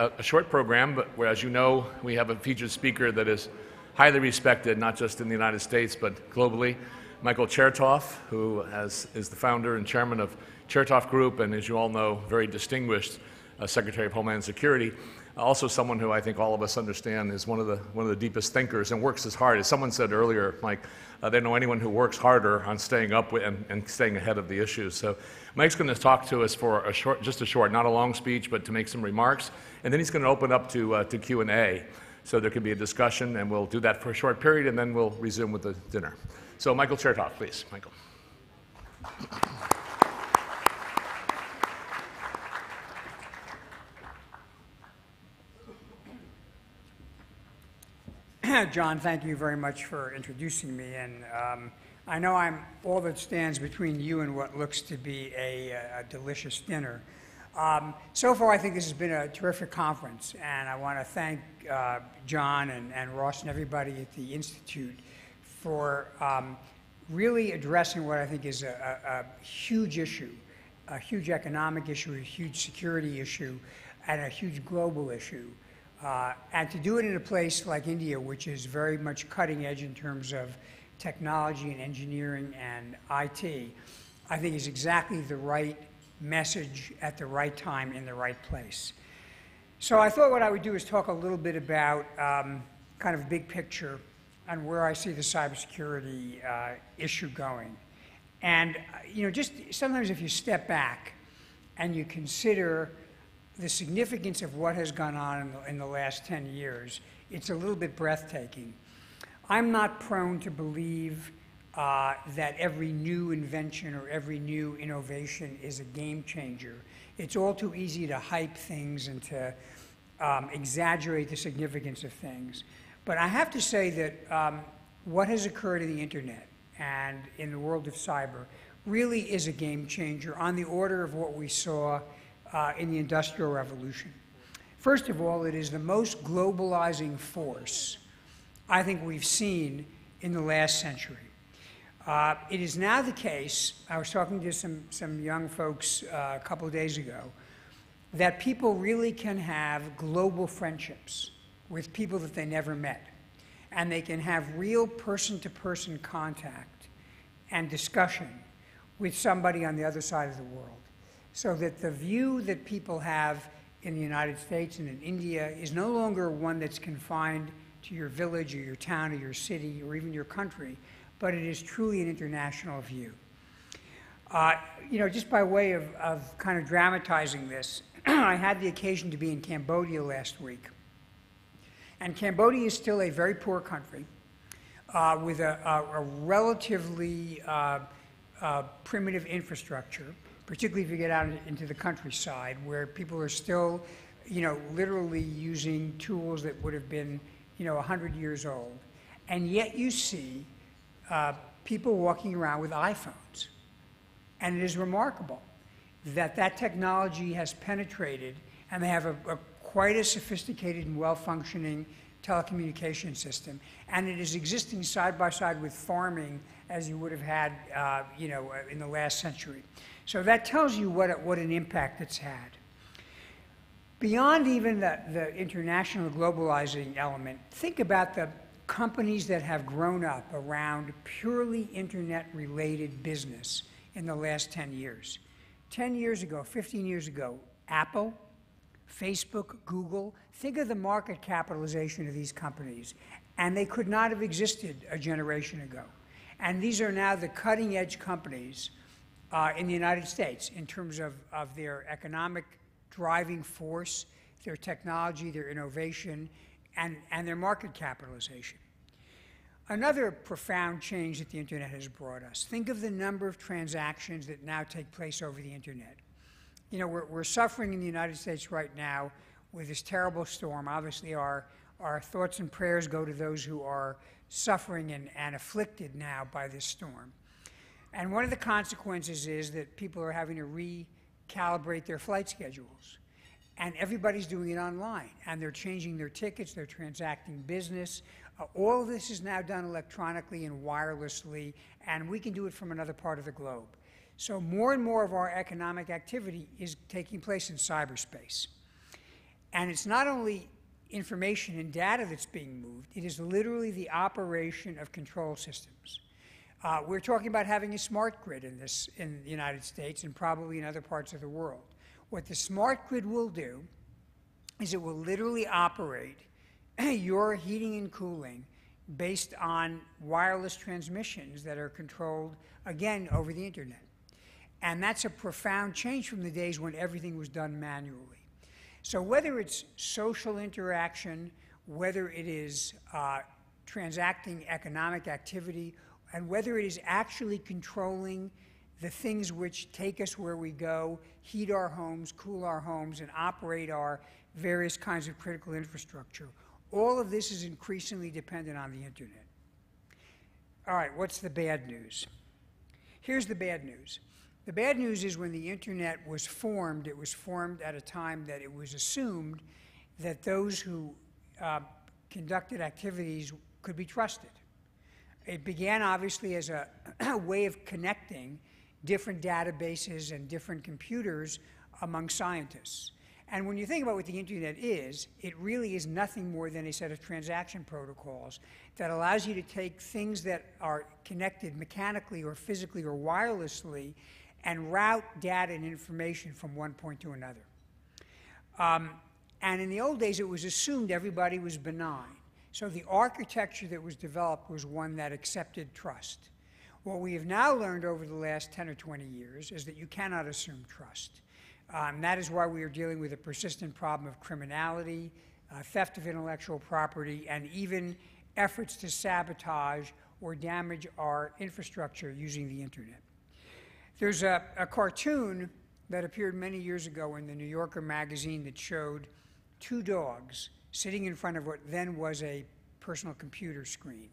a, a short program, but where, as you know, we have a featured speaker that is highly respected, not just in the United States, but globally. Michael Chertoff, who has, is the founder and chairman of Chertoff Group, and as you all know, very distinguished uh, Secretary of Homeland Security. Also, someone who I think all of us understand is one of the one of the deepest thinkers and works as hard. As someone said earlier, Mike, uh, they know anyone who works harder on staying up with, and, and staying ahead of the issues. So, Mike's going to talk to us for a short, just a short, not a long speech, but to make some remarks, and then he's going to open up to uh, to Q and A. So there can be a discussion, and we'll do that for a short period, and then we'll resume with the dinner. So, Michael Chertoff, please, Michael. John, thank you very much for introducing me. And um, I know I'm all that stands between you and what looks to be a, a delicious dinner. Um, so far, I think this has been a terrific conference, and I want to thank uh, John and, and, Ross and everybody at the Institute for um, really addressing what I think is a, a, a huge issue, a huge economic issue, a huge security issue, and a huge global issue. Uh, and to do it in a place like India, which is very much cutting edge in terms of technology and engineering and IT, I think is exactly the right message at the right time in the right place. So I thought what I would do is talk a little bit about um, kind of a big picture and where I see the cybersecurity uh, issue going. And, uh, you know, just sometimes if you step back and you consider the significance of what has gone on in the, in the last 10 years, it's a little bit breathtaking. I'm not prone to believe uh, that every new invention or every new innovation is a game changer. It's all too easy to hype things and to um, exaggerate the significance of things. But I have to say that um, what has occurred in the internet and in the world of cyber really is a game changer on the order of what we saw uh, in the Industrial Revolution. First of all, it is the most globalizing force I think we've seen in the last century. Uh, it is now the case, I was talking to some, some young folks uh, a couple of days ago, that people really can have global friendships with people that they never met. And they can have real person to person contact and discussion with somebody on the other side of the world so that the view that people have in the United States and in India is no longer one that's confined to your village or your town or your city or even your country, but it is truly an international view. Uh, you know, just by way of, of kind of dramatizing this, I had the occasion to be in Cambodia last week. And Cambodia is still a very poor country uh, with a, a, a relatively uh, uh primitive infrastructure particularly if you get out into the countryside where people are still, you know, literally using tools that would have been, you know, 100 years old. And yet you see uh, people walking around with iPhones. And it is remarkable that that technology has penetrated and they have a, a quite a sophisticated and well-functioning telecommunication system. And it is existing side by side with farming as you would have had, uh, you know, in the last century. So that tells you what, what an impact it's had. Beyond even the, the international globalizing element, think about the companies that have grown up around purely internet related business in the last 10 years. 10 years ago, 15 years ago, Apple, Facebook, Google, think of the market capitalization of these companies, and they could not have existed a generation ago. And these are now the cutting edge companies uh, in the United States in terms of, of their economic driving force, their technology, their innovation, and, and their market capitalization. Another profound change that the internet has brought us think of the number of transactions that now take place over the internet. You know, we're, we're suffering in the United States right now with this terrible storm. Obviously, our, our thoughts and prayers go to those who are suffering and, and afflicted now by this storm. And one of the consequences is that people are having to recalibrate their flight schedules. And everybody's doing it online. And they're changing their tickets, they're transacting business. Uh, all of this is now done electronically and wirelessly, and we can do it from another part of the globe. So more and more of our economic activity is taking place in cyberspace. And it's not only information and data that's being moved, it is literally the operation of control systems. Uh, we're talking about having a smart grid in this in the United States and probably in other parts of the world. What the smart grid will do is it will literally operate your heating and cooling based on wireless transmissions that are controlled again over the internet. And that's a profound change from the days when everything was done manually. So, whether it's social interaction, whether it is uh, transacting economic activity, and whether it is actually controlling the things which take us where we go, heat our homes, cool our homes, and operate our various kinds of critical infrastructure, all of this is increasingly dependent on the internet. All right, what's the bad news? Here's the bad news. The bad news is when the internet was formed, it was formed at a time that it was assumed that those who uh, conducted activities could be trusted. It began obviously as a, a way of connecting different databases and different computers among scientists. And when you think about what the internet is, it really is nothing more than a set of transaction protocols that allows you to take things that are connected mechanically or physically or wirelessly and route data and information from one point to another. Um, and in the old days, it was assumed everybody was benign. So the architecture that was developed was one that accepted trust. What we have now learned over the last 10 or 20 years is that you cannot assume trust. Um, that is why we are dealing with a persistent problem of criminality, uh, theft of intellectual property, and even efforts to sabotage or damage our infrastructure using the internet. There's a, a cartoon that appeared many years ago in the New Yorker magazine that showed two dogs sitting in front of what then was a personal computer screen.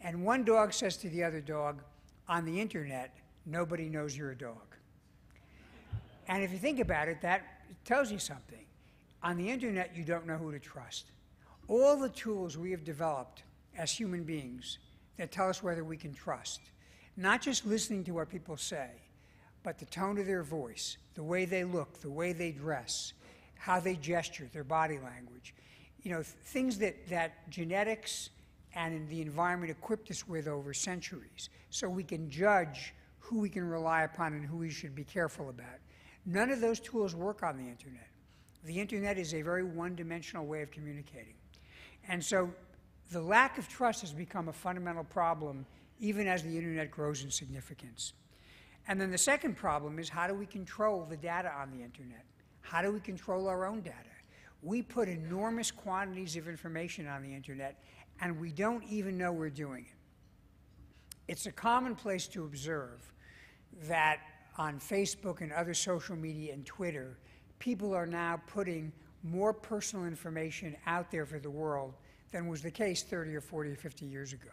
And one dog says to the other dog, on the internet, nobody knows you're a dog. And if you think about it, that tells you something. On the internet, you don't know who to trust. All the tools we have developed as human beings that tell us whether we can trust, not just listening to what people say, but the tone of their voice, the way they look, the way they dress, how they gesture, their body language, you know, things that, that genetics and the environment equipped us with over centuries, so we can judge who we can rely upon and who we should be careful about. None of those tools work on the internet. The internet is a very one dimensional way of communicating. And so the lack of trust has become a fundamental problem even as the internet grows in significance. And then the second problem is how do we control the data on the internet? How do we control our own data? We put enormous quantities of information on the internet and we don't even know we're doing it. It's a commonplace to observe that on Facebook and other social media and Twitter, people are now putting more personal information out there for the world than was the case 30 or 40 or 50 years ago.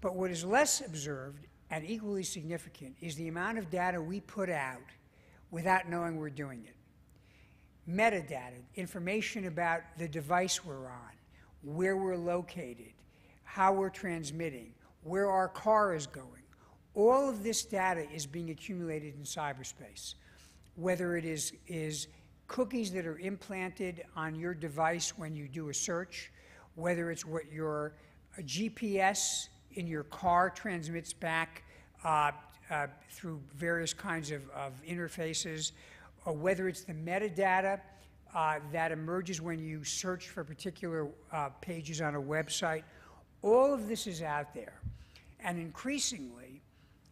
But what is less observed and equally significant is the amount of data we put out without knowing we're doing it. Metadata, information about the device we're on, where we're located, how we're transmitting, where our car is going, all of this data is being accumulated in cyberspace, whether it is, is cookies that are implanted on your device when you do a search, whether it's what your GPS in your car transmits back uh, uh, through various kinds of, of, interfaces, or whether it's the metadata uh, that emerges when you search for particular uh, pages on a website. All of this is out there. And increasingly,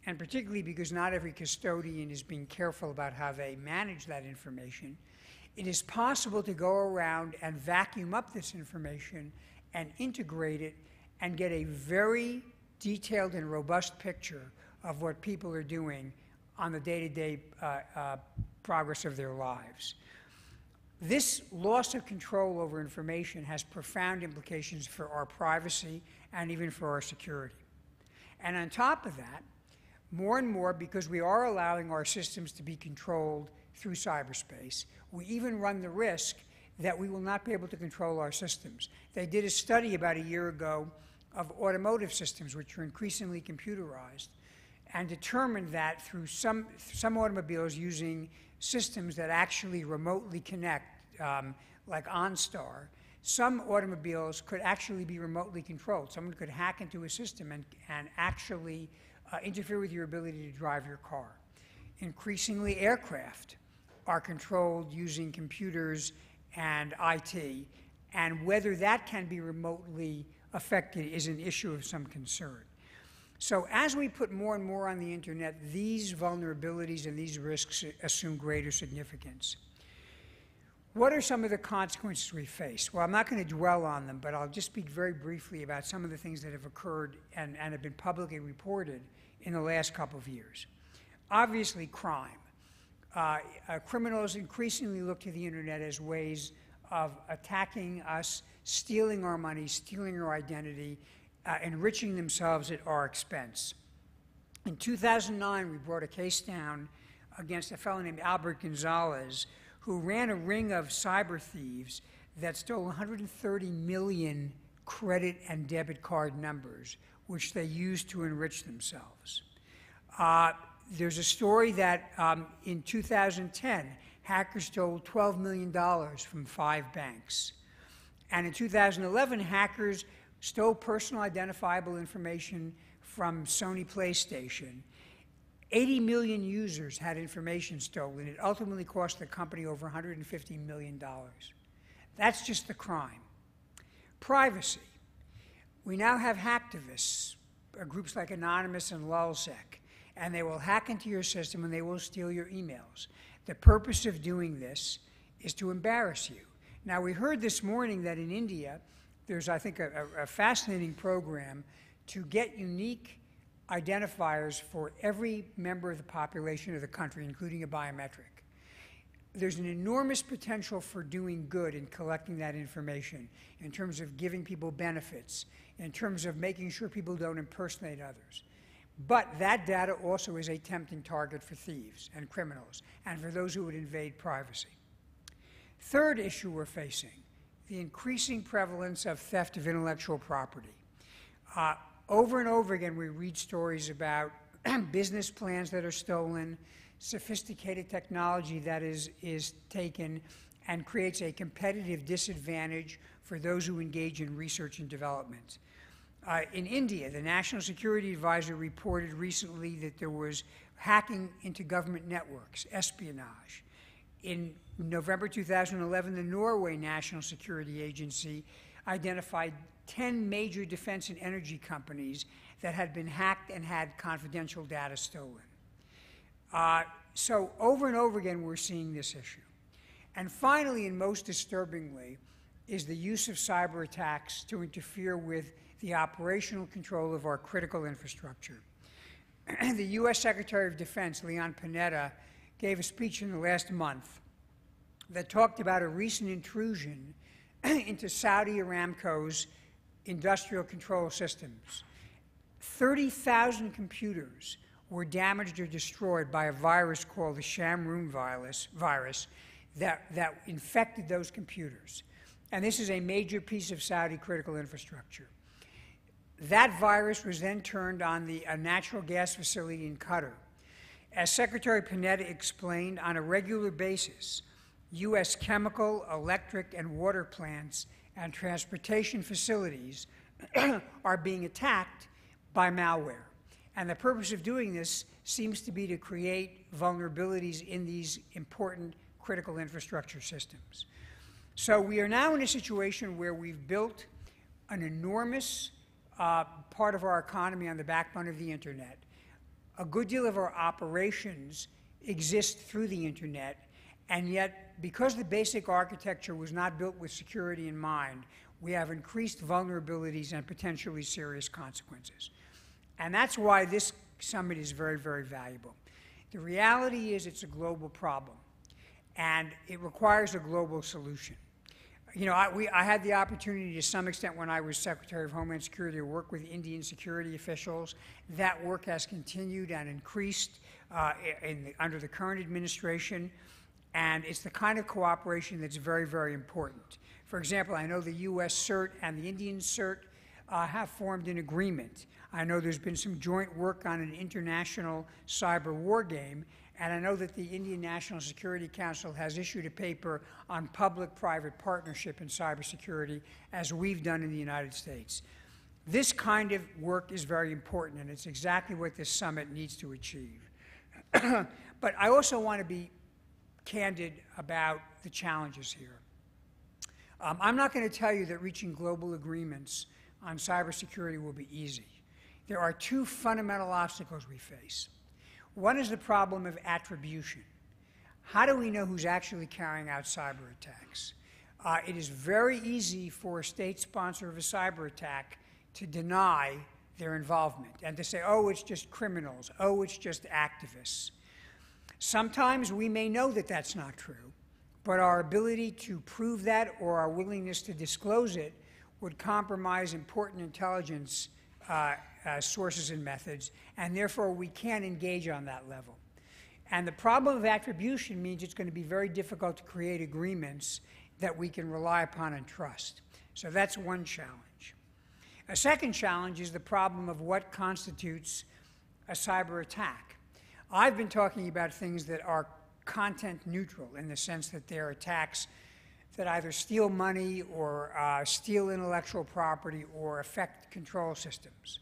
and particularly because not every custodian is being careful about how they manage that information, it is possible to go around and vacuum up this information and integrate it and get a very detailed and robust picture of what people are doing on the day to day progress of their lives. This loss of control over information has profound implications for our privacy and even for our security. And on top of that, more and more, because we are allowing our systems to be controlled through cyberspace, we even run the risk that we will not be able to control our systems. They did a study about a year ago of automotive systems, which are increasingly computerized, and determined that through some, some automobiles using systems that actually remotely connect, um, like OnStar, some automobiles could actually be remotely controlled. Someone could hack into a system and, and actually uh, interfere with your ability to drive your car. Increasingly, aircraft are controlled using computers and IT, and whether that can be remotely affected is an issue of some concern. So as we put more and more on the internet, these vulnerabilities and these risks assume greater significance. What are some of the consequences we face? Well, I'm not going to dwell on them, but I'll just speak very briefly about some of the things that have occurred and, and have been publicly reported in the last couple of years. Obviously, crime. Uh, uh, criminals increasingly look to the internet as ways of attacking us, stealing our money, stealing our identity, uh, enriching themselves at our expense. In 2009, we brought a case down against a fellow named Albert Gonzalez who ran a ring of cyber thieves that stole 130 million credit and debit card numbers, which they used to enrich themselves. Uh, there's a story that um, in 2010, hackers stole $12 million from five banks. And in 2011, hackers stole personal identifiable information from Sony PlayStation. 80 million users had information stolen. It ultimately cost the company over $150 million. That's just the crime. Privacy. We now have hacktivists, uh, groups like Anonymous and Lulzsec, and they will hack into your system and they will steal your emails. The purpose of doing this is to embarrass you. Now, we heard this morning that in India, there's, I think, a, a fascinating program to get unique identifiers for every member of the population of the country, including a biometric. There's an enormous potential for doing good in collecting that information in terms of giving people benefits, in terms of making sure people don't impersonate others. But that data also is a tempting target for thieves and criminals and for those who would invade privacy. Third issue we're facing the increasing prevalence of theft of intellectual property. Uh, over and over again, we read stories about business plans that are stolen, sophisticated technology that is, is taken and creates a competitive disadvantage for those who engage in research and development. Uh, in India, the National Security Advisor reported recently that there was hacking into government networks, espionage. In November 2011, the Norway National Security Agency identified 10 major defense and energy companies that had been hacked and had confidential data stolen. Uh, so, over and over again, we're seeing this issue. And finally, and most disturbingly, is the use of cyber attacks to interfere with the operational control of our critical infrastructure. the U.S. Secretary of Defense, Leon Panetta, gave a speech in the last month that talked about a recent intrusion into Saudi Aramco's industrial control systems. 30,000 computers were damaged or destroyed by a virus called the Shamoon virus, virus that, that infected those computers. And this is a major piece of Saudi critical infrastructure. That virus was then turned on the, a natural gas facility in Qatar. As Secretary Panetta explained, on a regular basis, U.S. chemical, electric, and water plants and transportation facilities are being attacked by malware. And the purpose of doing this seems to be to create vulnerabilities in these important critical infrastructure systems. So we are now in a situation where we've built an enormous uh, part of our economy on the backbone of the internet. A good deal of our operations exist through the internet, and yet, because the basic architecture was not built with security in mind, we have increased vulnerabilities and potentially serious consequences. And that's why this summit is very, very valuable. The reality is it's a global problem, and it requires a global solution. You know, I, we, I had the opportunity to some extent when I was Secretary of Homeland Security to work with Indian security officials. That work has continued and increased uh, in the, under the current administration. And it's the kind of cooperation that's very, very important. For example, I know the U.S. CERT and the Indian CERT uh, have formed an agreement. I know there's been some joint work on an international cyber war game, And I know that the Indian National Security Council has issued a paper on public-private partnership in cybersecurity, as we've done in the United States. This kind of work is very important, and it's exactly what this summit needs to achieve. but I also want to be candid about the challenges here. Um, I'm not going to tell you that reaching global agreements on cybersecurity will be easy. There are two fundamental obstacles we face. One is the problem of attribution. How do we know who's actually carrying out cyber attacks? Uh, it is very easy for a state sponsor of a cyber attack to deny their involvement and to say, oh, it's just criminals, oh, it's just activists. Sometimes we may know that that's not true, but our ability to prove that or our willingness to disclose it would compromise important intelligence uh, uh, sources and methods, and therefore we can't engage on that level. And the problem of attribution means it's going to be very difficult to create agreements that we can rely upon and trust. So that's one challenge. A second challenge is the problem of what constitutes a cyber attack. I've been talking about things that are content neutral in the sense that they're attacks that either steal money or uh, steal intellectual property or affect control systems.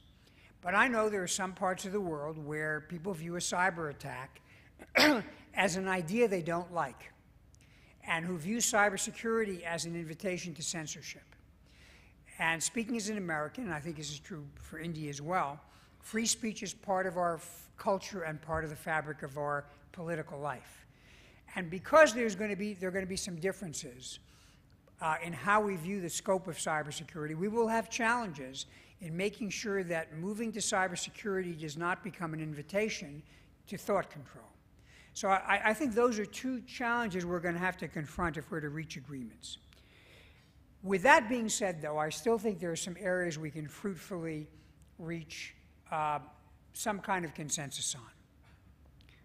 But I know there are some parts of the world where people view a cyber attack as an idea they don't like and who view cybersecurity as an invitation to censorship. And speaking as an American, and I think this is true for India as well, free speech is part of our culture and part of the fabric of our political life. And because there's going to be, there are going to be some differences uh, in how we view the scope of cybersecurity, we will have challenges in making sure that moving to cybersecurity does not become an invitation to thought control. So I, I think those are two challenges we're going to have to confront if we're to reach agreements. With that being said, though, I still think there are some areas we can fruitfully reach uh, some kind of consensus on.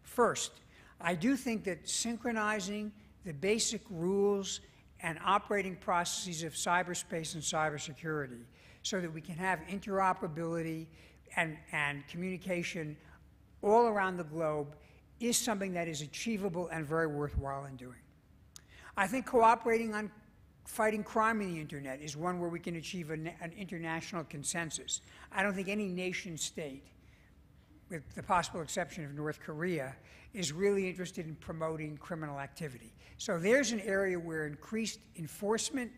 First, I do think that synchronizing the basic rules and operating processes of cyberspace and cybersecurity so that we can have interoperability and, and communication all around the globe is something that is achievable and very worthwhile in doing. I think cooperating on fighting crime in the internet is one where we can achieve an, an international consensus. I don't think any nation state with the possible exception of North Korea, is really interested in promoting criminal activity. So there's an area where increased enforcement,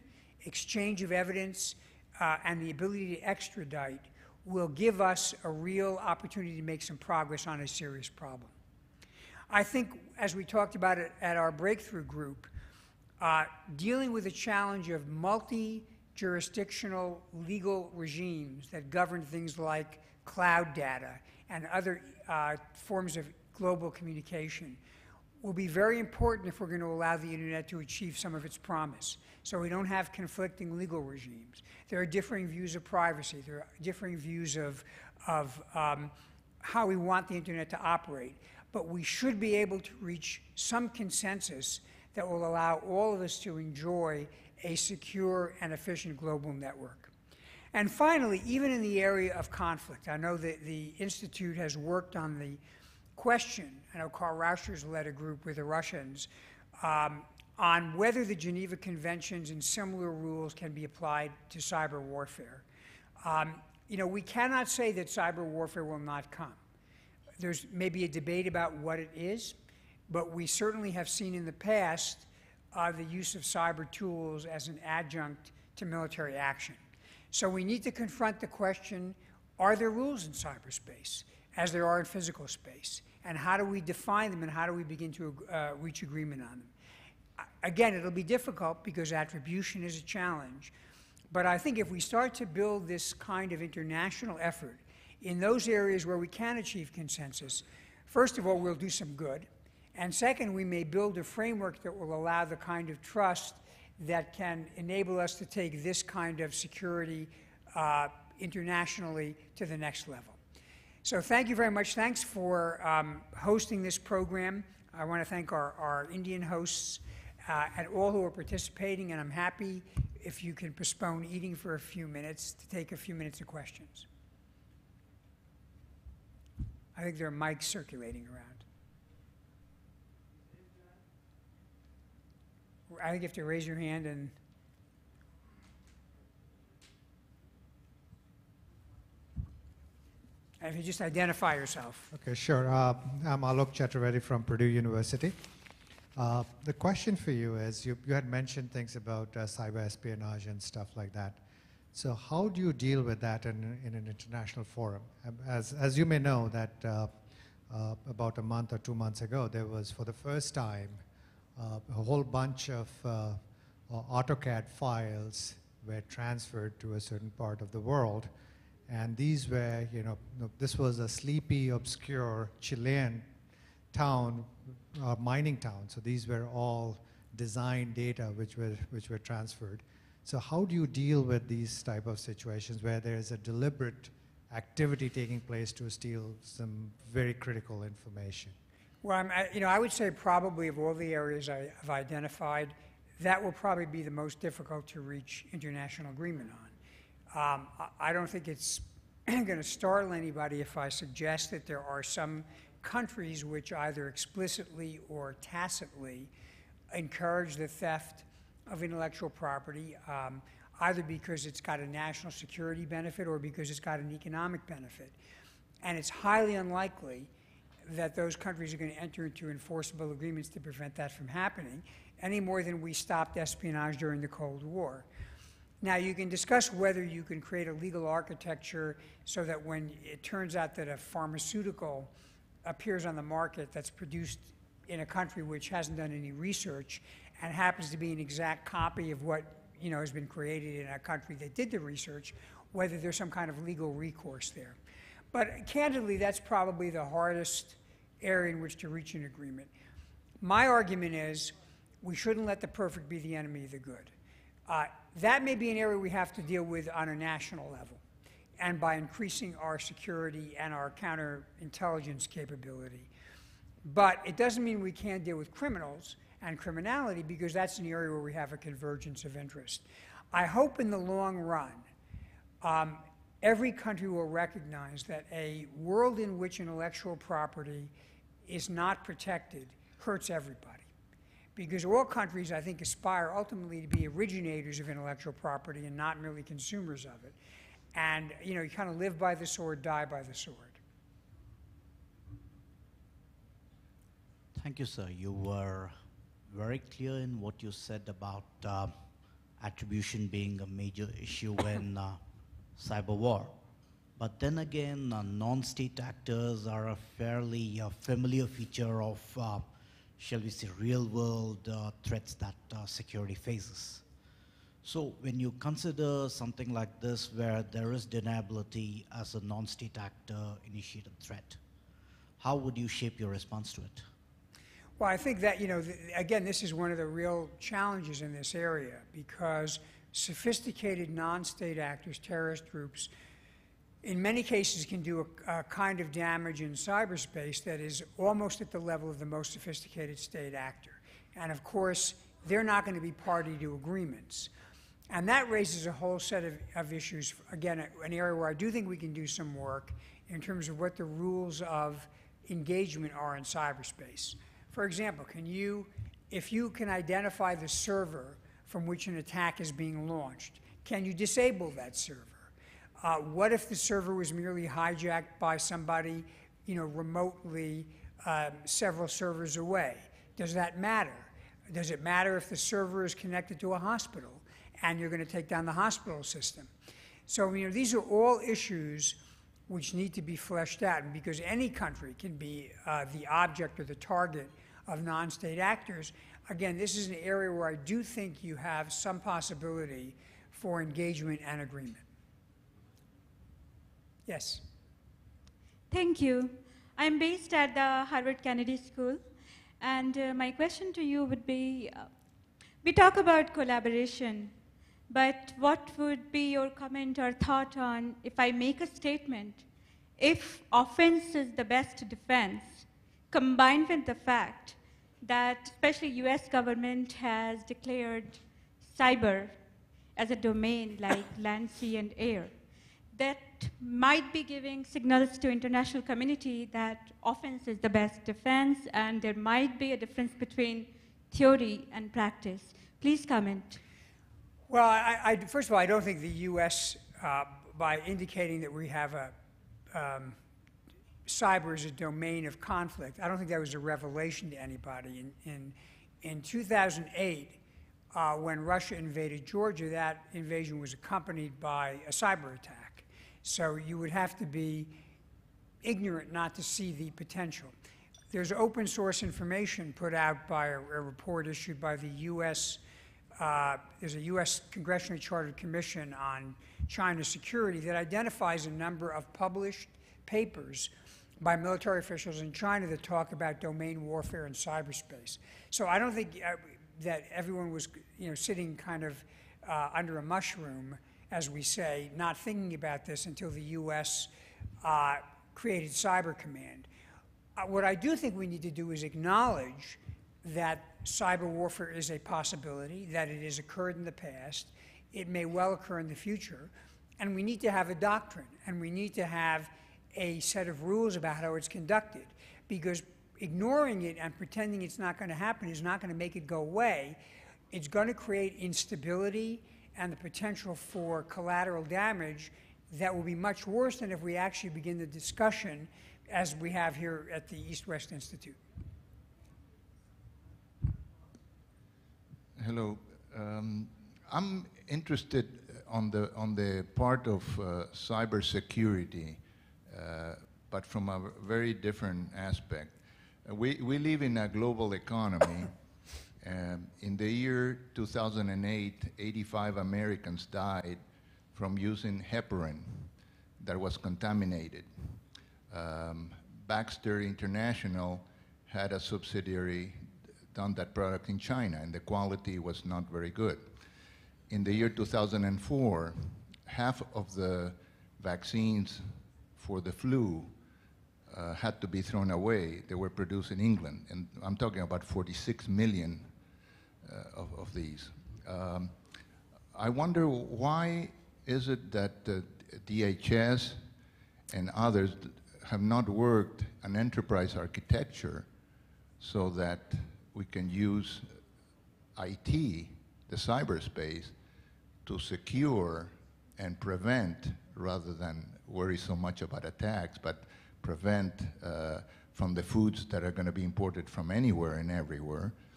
exchange of evidence, uh, and the ability to extradite will give us a real opportunity to make some progress on a serious problem. I think, as we talked about it at our breakthrough group, uh, dealing with the challenge of multi jurisdictional legal regimes that govern things like cloud data and other uh, forms of global communication will be very important if we're going to allow the internet to achieve some of its promise. So we don't have conflicting legal regimes. There are differing views of privacy. There are differing views of, of um, how we want the internet to operate. But we should be able to reach some consensus that will allow all of us to enjoy a secure and efficient global network. And finally, even in the area of conflict, I know that the Institute has worked on the question, I know Karl Rauscher's led a group with the Russians, um, on whether the Geneva Conventions and similar rules can be applied to cyber warfare. Um, you know, we cannot say that cyber warfare will not come. There's maybe a debate about what it is, but we certainly have seen in the past uh, the use of cyber tools as an adjunct to military action. So we need to confront the question are there rules in cyberspace as there are in physical space? And how do we define them and how do we begin to uh, reach agreement on them? Again, it'll be difficult because attribution is a challenge. But I think if we start to build this kind of international effort in those areas where we can achieve consensus, first of all, we'll do some good. And second, we may build a framework that will allow the kind of trust that can enable us to take this kind of security uh, internationally to the next level. So thank you very much. Thanks for um, hosting this program. I want to thank our, our Indian hosts uh, and all who are participating, and I'm happy if you can postpone eating for a few minutes to take a few minutes of questions. I think there are mics circulating around. I think you have to raise your hand and and if you just identify yourself. Okay, sure. Uh, I'm Alok Chaturvedi from Purdue University. Uh, the question for you is you, you had mentioned things about uh, cyber espionage and stuff like that. So, how do you deal with that in, in an international forum? Um, As, as you may know, that uh, uh, about a month or two months ago, there was for the first time uh, a whole bunch of uh, AutoCAD files were transferred to a certain part of the world. And these were, you know, this was a sleepy, obscure Chilean town, uh, mining town. So these were all design data which were, which were transferred. So how do you deal with these type of situations where there is a deliberate activity taking place to steal some very critical information? Well, I'm, you know, I would say probably of all the areas I have identified, that will probably be the most difficult to reach international agreement on. Um, I- don't think it's going to startle anybody if I suggest that there are some countries which either explicitly or tacitly encourage the theft of intellectual property, um, either because it's got a national security benefit or because it's got an economic benefit. And it's highly unlikely that those countries are going to enter into enforceable agreements to prevent that from happening, any more than we stopped espionage during the Cold War. Now, you can discuss whether you can create a legal architecture so that when it turns out that a pharmaceutical appears on the market that's produced in a country which hasn't done any research and happens to be an exact copy of what you know has been created in a country that did the research, whether there's some kind of legal recourse there. But candidly, that's probably the hardest area in which to reach an agreement. My argument is we shouldn't let the perfect be the enemy of the good. Uh, that may be an area we have to deal with on a national level and by increasing our security and our counterintelligence capability. But it doesn't mean we can't deal with criminals and criminality because that's an area where we have a convergence of interest. I hope in the long run, um, every country will recognize that a world in which intellectual property is not protected hurts everybody. Because all countries, I think, aspire ultimately to be originators of intellectual property and not merely consumers of it. And, you know, you kind of live by the sword, die by the sword. Thank you, sir. You were very clear in what you said about uh, attribution being a major issue in uh, cyber war. But then again, uh, non-state actors are a fairly uh, familiar feature of, uh, shall we say, real-world uh, threats that uh, security faces. So when you consider something like this, where there is deniability as a non-state actor initiated threat, how would you shape your response to it? Well, I think that, you know, th- again, this is one of the real challenges in this area because sophisticated non state actors, terrorist groups, in many cases can do a, a kind of damage in cyberspace that is almost at the level of the most sophisticated state actor. And of course, they're not going to be party to agreements. And that raises a whole set of, of issues. Again, an area where I do think we can do some work in terms of what the rules of engagement are in cyberspace. For example, can you, if you can identify the server from which an attack is being launched, can you disable that server? Uh, what if the server was merely hijacked by somebody, you know, remotely um, several servers away? Does that matter? Does it matter if the server is connected to a hospital and you're going to take down the hospital system? So, you know, these are all issues which need to be fleshed out. Because any country can be uh, the object or the target of non state actors, again, this is an area where I do think you have some possibility for engagement and agreement. Yes. Thank you. I'm based at the Harvard Kennedy School, and uh, my question to you would be uh, we talk about collaboration, but what would be your comment or thought on if I make a statement? If offense is the best defense, combined with the fact that especially US government has declared cyber as a domain like land, sea, and air, that might be giving signals to international community that offense is the best defense and there might be a difference between theory and practice. Please comment. Well, I, I, first of all, I don't think the U.S., uh, by indicating that we have a, um, cyber as a domain of conflict, I don't think that was a revelation to anybody. In, in, in 2008, uh, when Russia invaded Georgia, that invasion was accompanied by a cyber attack. So you would have to be ignorant not to see the potential. There's open source information put out by a, a report issued by the U.S. Uh, there's a U.S. Congressionally Chartered Commission on China Security that identifies a number of published papers by military officials in China that talk about domain warfare in cyberspace. So I don't think uh, that everyone was, you know, sitting kind of uh, under a mushroom, as we say, not thinking about this until the U.S. Uh, created Cyber Command. Uh, what I do think we need to do is acknowledge that cyber warfare is a possibility, that it has occurred in the past, it may well occur in the future, and we need to have a doctrine, and we need to have a set of rules about how it's conducted, because ignoring it and pretending it's not going to happen is not going to make it go away. It's going to create instability and the potential for collateral damage that will be much worse than if we actually begin the discussion as we have here at the East West Institute. Hello. Um, I'm interested on the on the part of uh, cybersecurity, uh, but from a very different aspect. Uh, we we live in a global economy. Um, in the year 2008, 85 Americans died from using heparin that was contaminated. Um, Baxter International had a subsidiary done that product in China, and the quality was not very good. In the year 2004, half of the vaccines for the flu uh, had to be thrown away. They were produced in England, and I'm talking about 46 million of, of, these. Um, I wonder why is it that uh, DHS and others have not worked an enterprise architecture so that we can use IT, the cyberspace, to secure and prevent rather than worry so much about attacks, but prevent uh, from the foods that are going to be imported from anywhere and everywhere, uh,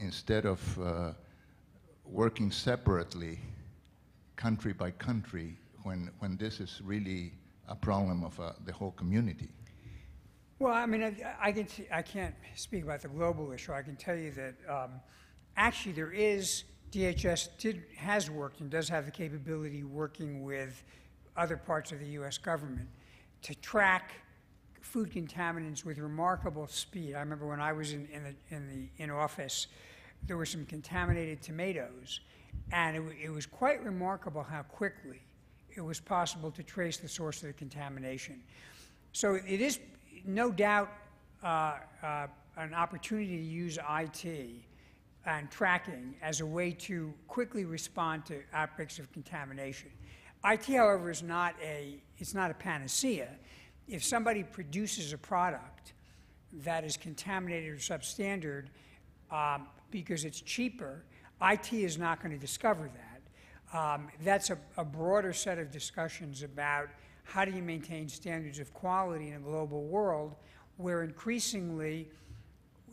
instead of uh, working separately, country by country, when, when this is really a problem of uh, the whole community. Well, I mean, I, I, can t- I can't speak about the global issue. I can tell you that um, actually there is, DHS did, has worked and does have the capability working with other parts of the U.S. government to track food contaminants with remarkable speed. I remember when I was in, in, the, in, the, in office, there were some contaminated tomatoes, and it, it was quite remarkable how quickly it was possible to trace the source of the contamination. So it is no doubt uh, uh, an opportunity to use IT and tracking as a way to quickly respond to outbreaks of contamination. IT, however, is not a, it's not a panacea. If somebody produces a product that is contaminated or substandard um, because it's cheaper, IT is not going to discover that. Um, that's a, a broader set of discussions about how do you maintain standards of quality in a global world where increasingly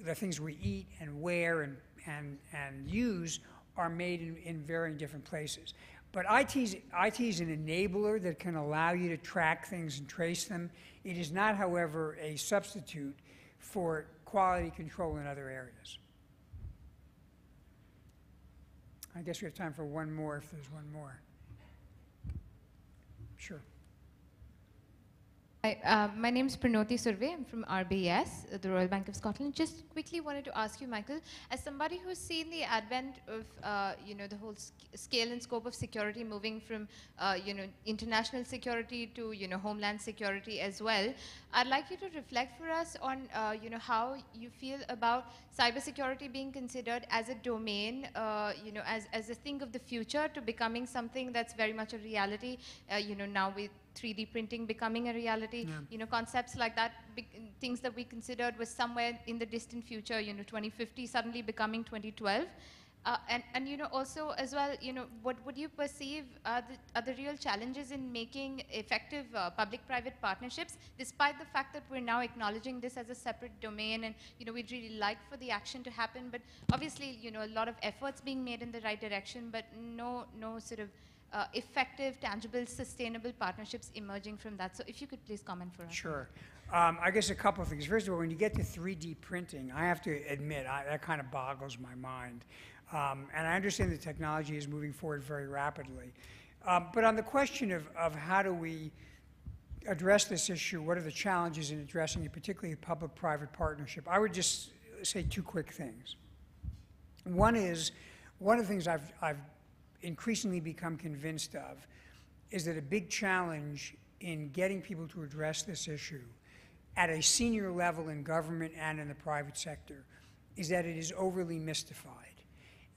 the things we eat and wear and, and, and use are made in, in varying different places. But IT is, an enabler that can allow you to track things and trace them. It is not, however, a substitute for quality control in other areas. I guess we have time for one more if there's one more. Sure. Hi, uh, my name is Pranoti Surve. I'm from RBS, uh, the Royal Bank of Scotland. Just quickly wanted to ask you, Michael, as somebody who's seen the advent of, uh, you know, the whole sc scale and scope of security moving from, uh, you know, international security to, you know, homeland security as well, I'd like you to reflect for us on, uh, you know, how you feel about cybersecurity being considered as a domain, uh, you know, as, as a thing of the future to becoming something that's very much a reality, you know, now with 3D printing becoming a reality. You know, concepts like that, things that we considered was somewhere in the distant future, you know, 2050 suddenly becoming 2012. Uh, and, and you know also as well you know what would you perceive are the, are the real challenges in making effective uh, public-private partnerships despite the fact that we're now acknowledging this as a separate domain and you know we'd really like for the action to happen but obviously you know a lot of efforts being made in the right direction but no no sort of uh, effective tangible sustainable partnerships emerging from that so if you could please comment for us Sure. Um, I guess a couple of things. First of all, when you get to 3D printing, I have to admit, I, that kind of boggles my mind. Um, and I understand the technology is moving forward very rapidly. Um, but on the question of, of how do we address this issue, what are the challenges in addressing it, particularly a public-private partnership, I would just say two quick things. One is, one of the things I've, I've increasingly become convinced of is that a big challenge in getting people to address this issue at a senior level in government and in the private sector is that it is overly mystified.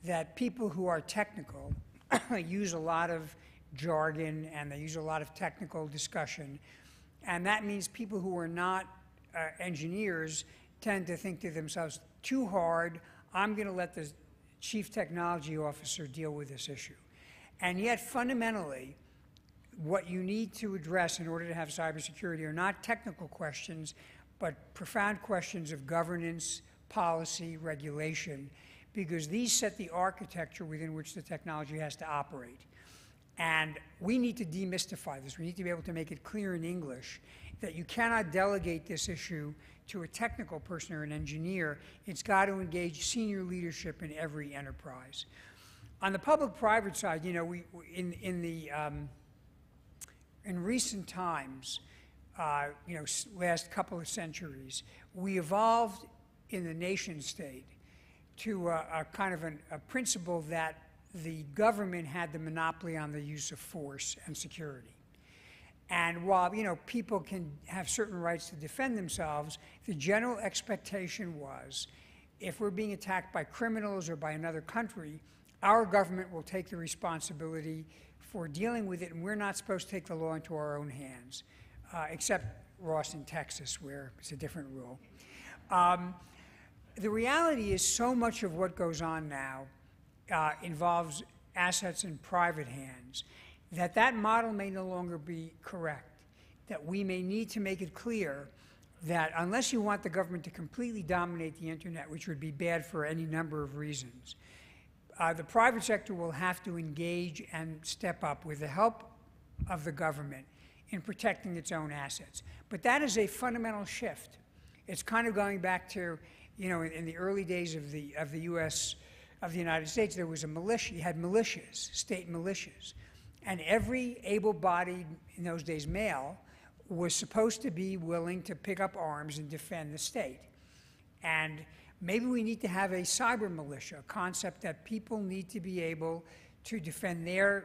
That people who are technical use a lot of jargon and they use a lot of technical discussion. And that means people who are not uh, engineers tend to think to themselves, too hard, I'm going to let the chief technology officer deal with this issue. And yet, fundamentally, what you need to address in order to have cybersecurity are not technical questions, but profound questions of governance, policy, regulation, because these set the architecture within which the technology has to operate. And we need to demystify this. We need to be able to make it clear in English that you cannot delegate this issue to a technical person or an engineer. It's got to engage senior leadership in every enterprise. On the public-private side, you know, we, in, in the, um, in recent times, uh, you know, last couple of centuries, we evolved in the nation state to a, a kind of an, a principle that the government had the monopoly on the use of force and security. And while, you know, people can have certain rights to defend themselves, the general expectation was if we're being attacked by criminals or by another country, our government will take the responsibility for dealing with it, and we're not supposed to take the law into our own hands, uh, except Ross in Texas, where it's a different rule. Um, the reality is, so much of what goes on now uh, involves assets in private hands, that that model may no longer be correct. That we may need to make it clear that unless you want the government to completely dominate the internet, which would be bad for any number of reasons, uh, the private sector will have to engage and step up with the help of the government in protecting its own assets. But that is a fundamental shift. It's kind of going back to, you know, in, in the early days of the, of the U.S., of the United States, there was a militia, you had militias, state militias. And every able bodied, in those days male, was supposed to be willing to pick up arms and defend the state. And maybe we need to have a cyber militia, a concept that people need to be able to defend their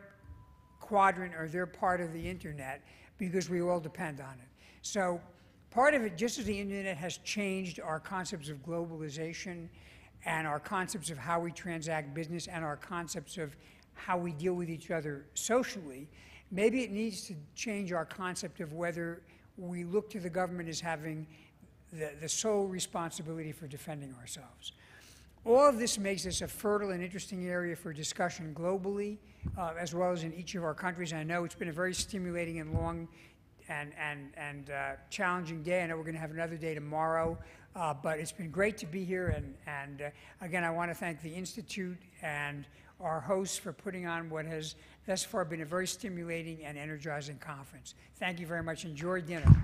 quadrant or their part of the internet because we all depend on it. So part of it, just as the internet has changed our concepts of globalization and our concepts of how we transact business and our concepts of how we deal with each other socially, maybe it needs to change our concept of whether we look to the government as having the, the sole responsibility for defending ourselves. All of this makes this a fertile and interesting area for discussion globally, uh, as well as in each of our countries. I know it's been a very stimulating and long and, and, and uh, challenging day. I know we're going to have another day tomorrow, uh, but it's been great to be here. And, and uh, again, I want to thank the Institute and our hosts for putting on what has thus far been a very stimulating and energizing conference. Thank you very much. Enjoy dinner.